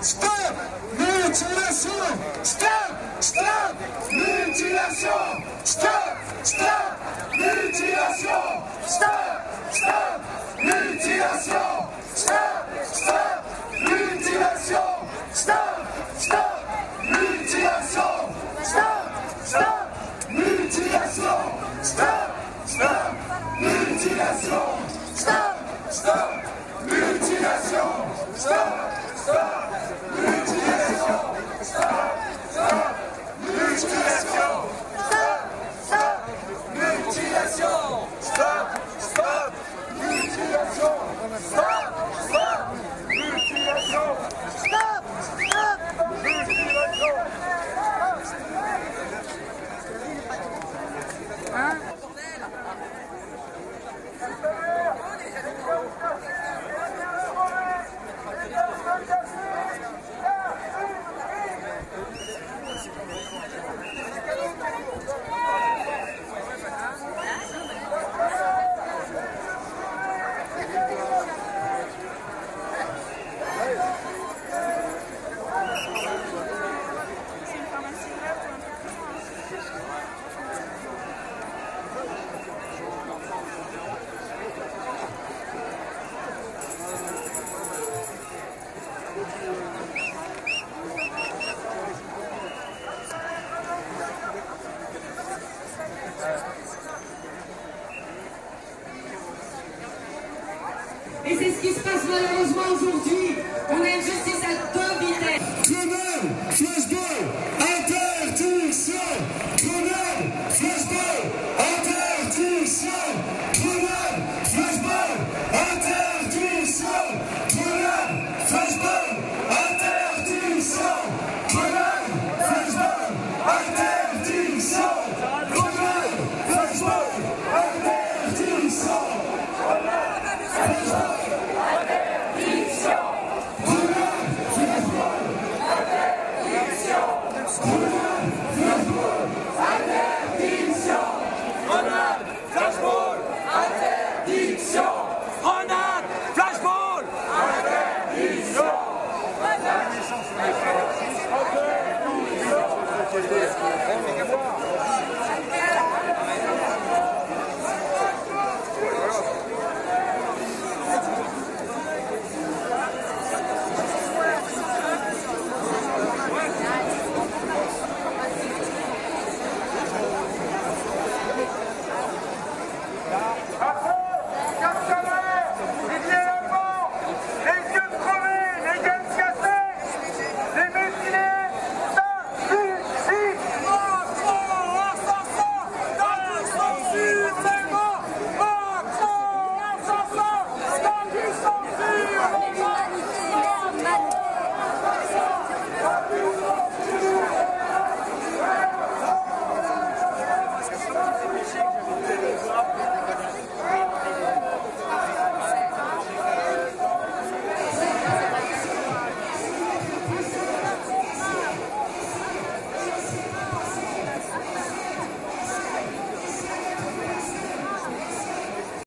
Stop! Nie, co? Stop! Yes, yes, yes. Esses que se passam as.